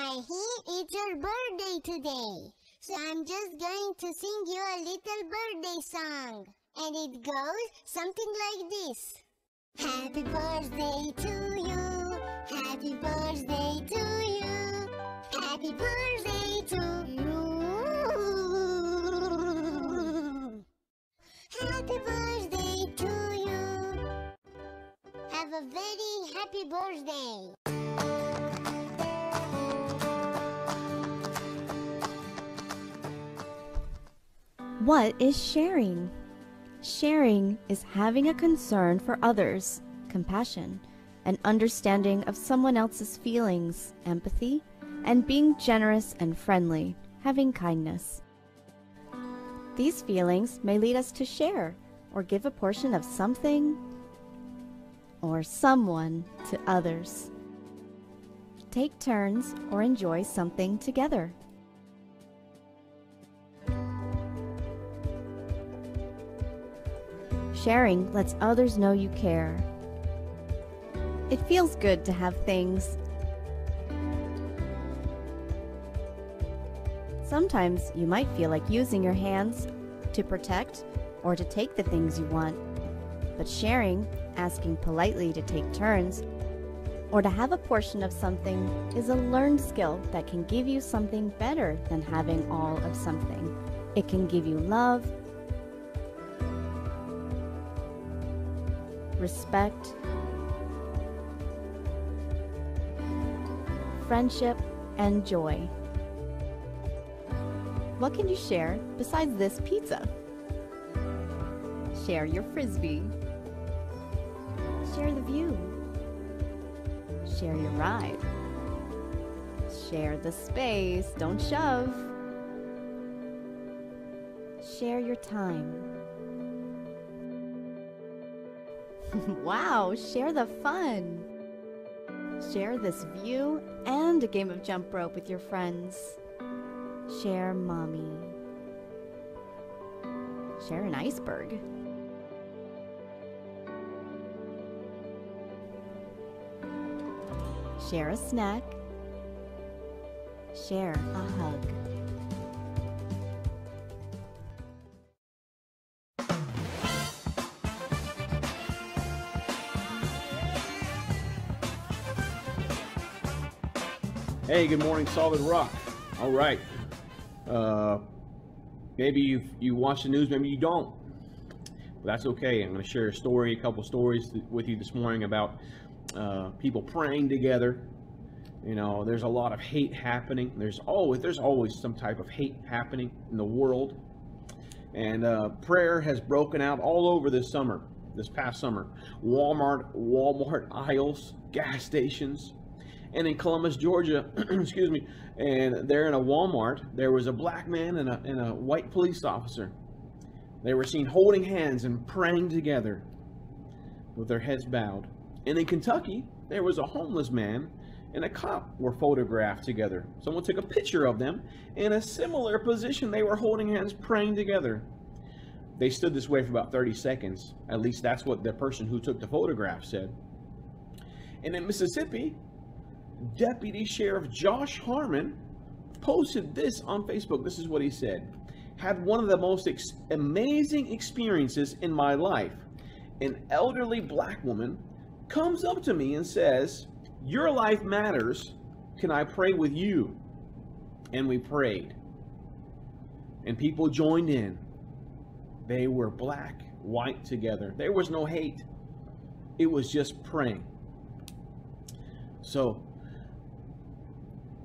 I hear it's your birthday today, so I'm just going to sing you a little birthday song. And it goes something like this. Happy birthday to you. Happy birthday to you. Happy birthday to you. Happy birthday to you. Have a very happy birthday. What is sharing? Sharing is having a concern for others, compassion, an understanding of someone else's feelings, empathy, and being generous and friendly, having kindness. These feelings may lead us to share or give a portion of something or someone to others. Take turns or enjoy something together. Sharing lets others know you care. It feels good to have things. Sometimes you might feel like using your hands to protect or to take the things you want. But sharing, asking politely to take turns, or to have a portion of something is a learned skill that can give you something better than having all of something. It can give you love, respect, friendship, and joy. What can you share besides this pizza? Share your frisbee. Share the view. Share your ride. Share the space. Don't shove. Share your time. wow, share the fun. Share this view and a game of jump rope with your friends. Share mommy. Share an iceberg. Share a snack. Share a hug. Hey, good morning, Solid Rock. All right. Uh, maybe you you watch the news, maybe you don't. But that's okay. I'm going to share a story, a couple stories th- with you this morning about uh, people praying together. You know, there's a lot of hate happening. There's always there's always some type of hate happening in the world, and uh, prayer has broken out all over this summer. This past summer, Walmart Walmart aisles, gas stations, and in Columbus, Georgia, excuse me, and there in a Walmart, there was a black man and a, and a white police officer. They were seen holding hands and praying together. with their heads bowed. And in Kentucky, there was a homeless man and a cop were photographed together. Someone took a picture of them in a similar position. They were holding hands, praying together. They stood this way for about 30 seconds. At least that's what the person who took the photograph said. And in Mississippi, Deputy Sheriff Josh Harmon posted this on Facebook. This is what he said. Had one of the most ex amazing experiences in my life. An elderly black woman comes up to me and says, Your life matters. Can I pray with you? And we prayed. And people joined in. They were black, white together. There was no hate. It was just praying. So,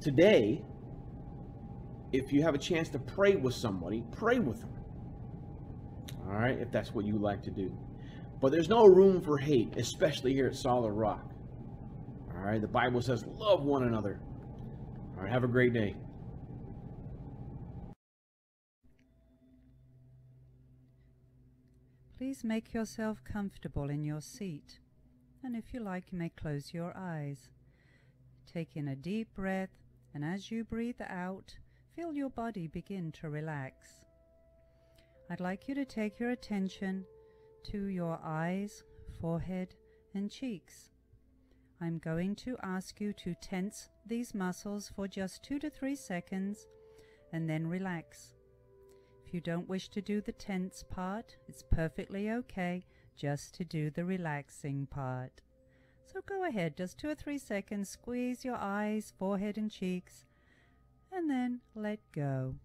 today, if you have a chance to pray with somebody, pray with them. All right, if that's what you like to do. But there's no room for hate, especially here at Solid Rock. All right, the Bible says, love one another. All right, have a great day. Please make yourself comfortable in your seat, and if you like, you may close your eyes. Take in a deep breath, and as you breathe out, feel your body begin to relax. I'd like you to take your attention to your eyes, forehead, and cheeks. I'm going to ask you to tense these muscles for just two to three seconds and then relax. If you don't wish to do the tense part, it's perfectly okay just to do the relaxing part. So go ahead, just two or three seconds, squeeze your eyes, forehead, and cheeks, and then let go.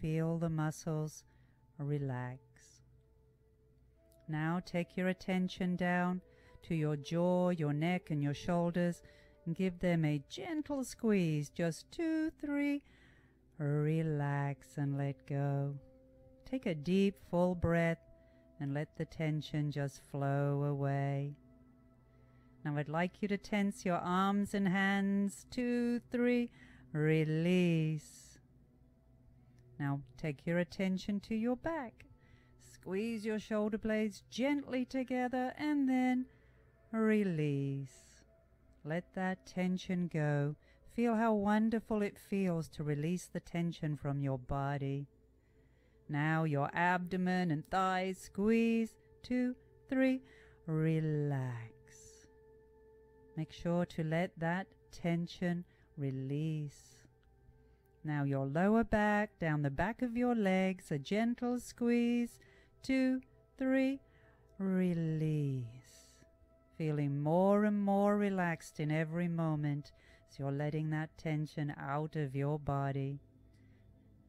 Feel the muscles relax. Now take your attention down to your jaw, your neck, and your shoulders, and give them a gentle squeeze. Just two, three. Relax and let go. Take a deep, full breath and let the tension just flow away. Now I'd like you to tense your arms and hands. Two, three. Release. Now take your attention to your back. Squeeze your shoulder blades gently together and then release. Let that tension go. Feel how wonderful it feels to release the tension from your body. Now your abdomen and thighs squeeze. Two, three, relax. Make sure to let that tension release. Now your lower back, down the back of your legs, a gentle squeeze two, three, release. Feeling more and more relaxed in every moment as you're letting that tension out of your body.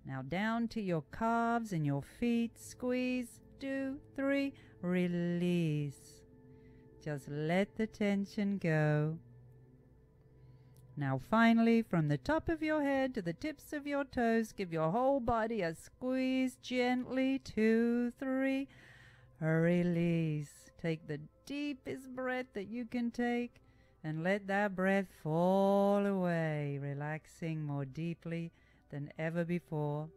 Now down to your calves and your feet. Squeeze, two, three, release. Just let the tension go. Now finally, from the top of your head to the tips of your toes, give your whole body a squeeze gently. Two, three, release. Take the deepest breath that you can take and let that breath fall away, relaxing more deeply than ever before.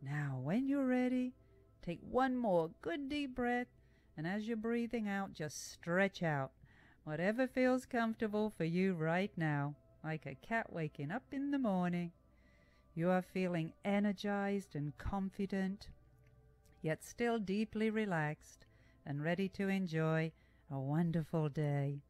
Now, when you're ready, take one more good deep breath, and as you're breathing out, just stretch out. Whatever feels comfortable for you right now, like a cat waking up in the morning. You are feeling energized and confident, yet still deeply relaxed and ready to enjoy a wonderful day.